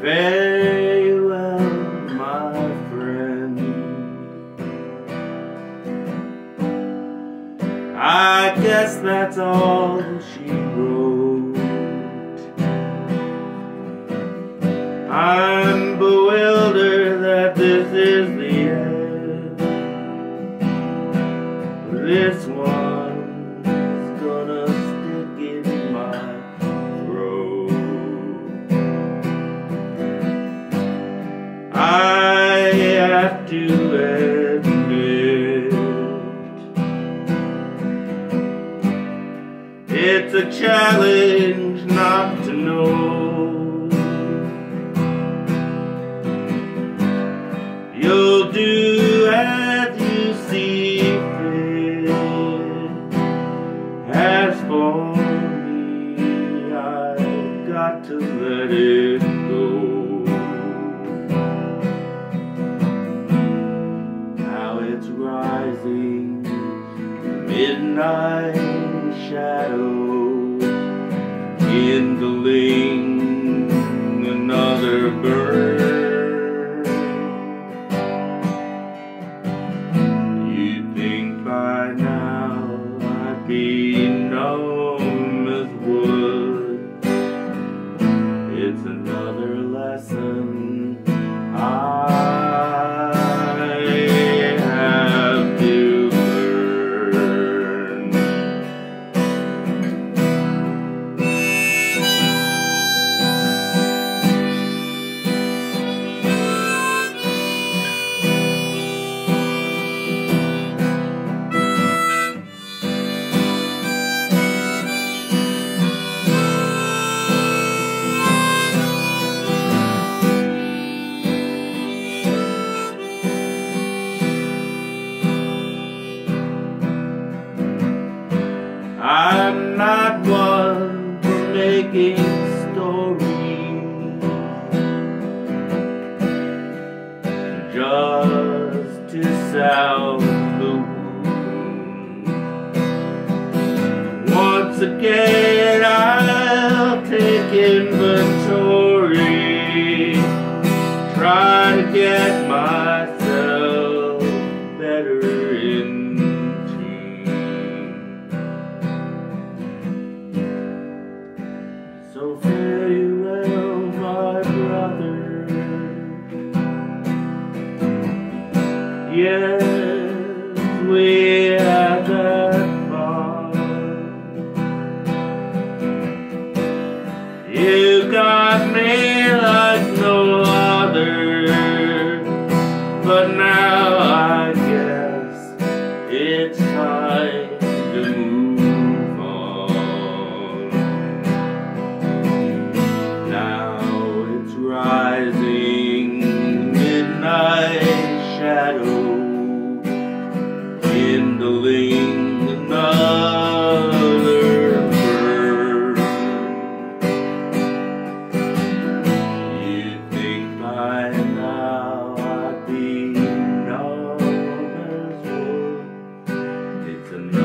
Very well, my friend. I guess that's all she wrote. I'm bewildered that this is the end. This one's to admit it's a challenge not to know. You'll do as you see fit. As for me, I've got to let it midnight shadow, kindling another burn. You'd think by now I'd be numb as wood. It's another lesson stories just to salve the wound. Once again, yes, we are that far. You got me like no other, but now. to me.